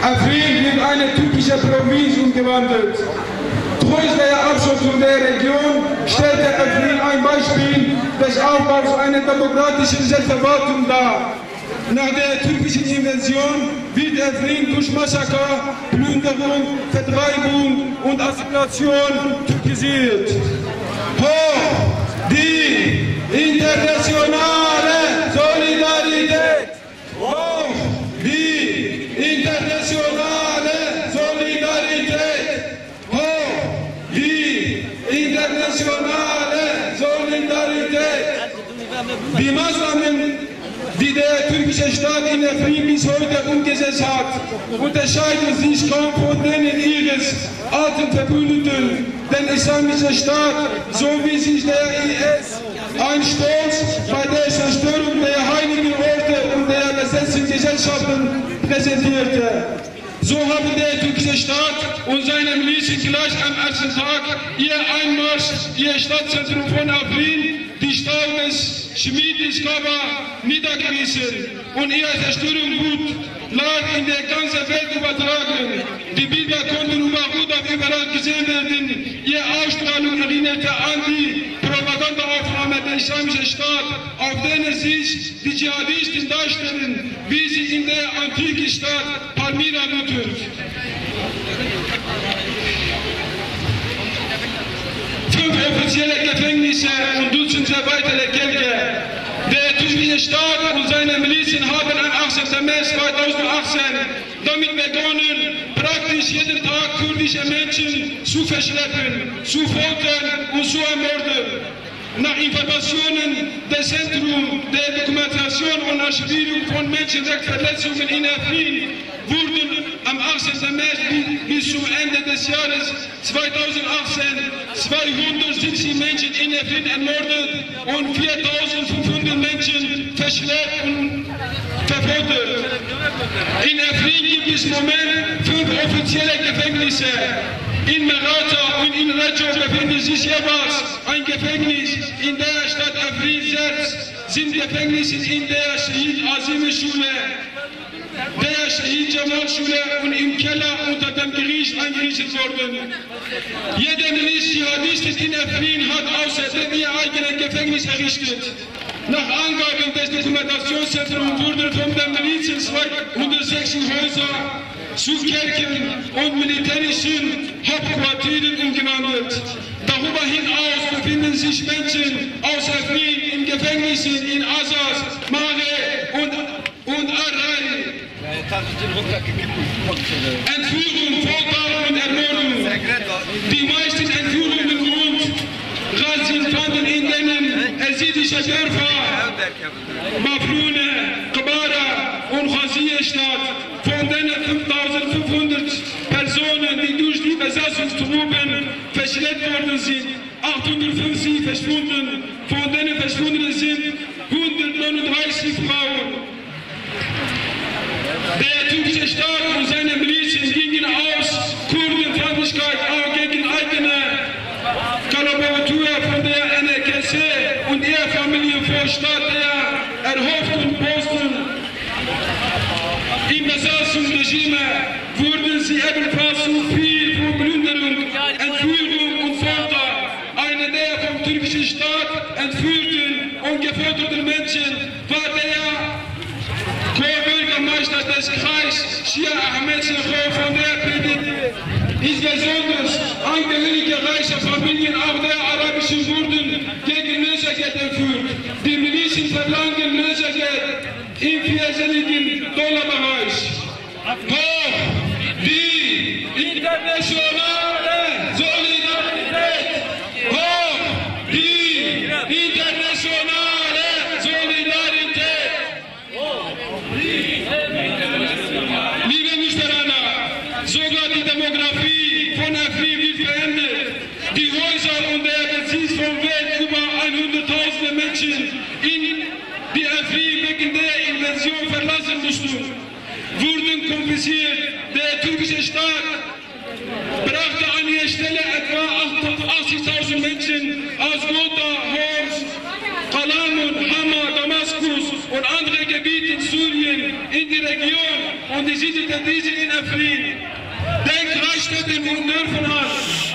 Afrin wird eine türkische Provinz umgewandelt. Trotz der Abschottung der Region stellte Afrin ein Beispiel des Aufbaus einer demokratischen Selbstverwaltung dar. Nach der türkischen Invasion wird Afrin durch Massaker, Plünderung, Vertreibung und Assimilation türkisiert. Hoch die internationale Die Maßnahmen, die der türkische Staat in der Frieden bis heute umgesetzt hat, unterscheiden sich kaum von denen ihres alten Verbündeten, den islamischen Staat, so wie sich der IS ein Stolz bei der Zerstörung der heiligen Orte und der gesetzlichen Gesellschaften präsentierte. So haben der türkische Staat und seine Milizen gleich am ersten Tag ihr Einmarsch, ihr Stadtzentrum von Afrin, die Stadt des Schmiedes Kaba niedergerissen und ihre Zerstörung gut lag in der ganzen Welt übertragen. Staat, auf denen sich die Dschihadisten darstellen, wie sie in der antiken Stadt Palmyra Luther. Fünf offizielle Gefängnisse und Dutzende weitere Kelke. Der türkische Staat und seine Milizen haben am 18. März 2018 damit begonnen, praktisch jeden Tag kurdische Menschen zu verschleppen, zu foltern und zu ermorden. Nach Informationen des Zentrums der Dokumentation und Archivierung von Menschenrechtsverletzungen in Afrin wurden am 18. März bis zum Ende des Jahres 2018 270 Menschen in Afrin ermordet und 4500 Menschen verschleppt und verfolgt. In Afrin gibt es im Moment fünf offizielle Gefängnisse. In Merata und in Reggio befindet sich jeweils ein Gefängnis. In der Stadt Afrin selbst sind Gefängnisse in der Shahid Azim Schule, der Shahid Jamal Schule und im Keller unter dem Gericht eingerichtet worden. Jede Miliz Dschihadistin in Afrin hat außerdem ihr eigenes Gefängnis errichtet. Nach Angaben des Dokumentationszentrums wurden von den Milizen 206 Häuser Kirchen und militärischen Hauptquartieren umgewandelt. Darüber hinaus befinden sich Menschen aus Afrin in Gefängnissen in Azaz, Mare und, und Arai. Entführung, Folter und Ermordung. Die meisten Entführungen und Razzien fanden in den esidischen Dörfern Maflune, Und Khaziyeh statt. Von denen 5500 Personen, die durch die Besatzungstruppen verschleppt worden sind, 850 verschwunden. Von denen verschwunden sind 139 Frauen. Der türkische Staat und seine Milizen gingen aus Kurdenfeindlichkeit auch gegen eigene Kollaboratur von der NRKC und ihrer Familie vor statt der erhofften Posten. Im Besatzungsregime wurden sie ebenfalls zu viel von Plünderung, Entführung und Folter. Einer der vom türkischen Staat entführten und gefolterten Menschen war der Co-Bürgermeister des Kreises, Shia Ahmed Sekho von der PDP. Insbesondere Angehörige reicher Familien auch der arabischen Kurden gegen Lösegeld entführt. Die Milizen verlangen Lösegeld vierstelligen Dollarbereich. Hoch die internationale Solidarität! Hoch die internationale Solidarität! Liebe Misteraner, sogar die Demografie von Afrin wird verändert. Die Häuser und der Besitz von Welt über 100.000 Menschen in die Afrin der Invasion verlassen mussten, wurden konfisziert. Der türkische Staat brachte an ihre Stelle etwa 80.000 Menschen aus Gotha, Homs, Kalamun, Hama, Damaskus und andere Gebiete in Syrien, in die Region und die siedete diese in Afrin. Denk Reichstadt und Nürnberg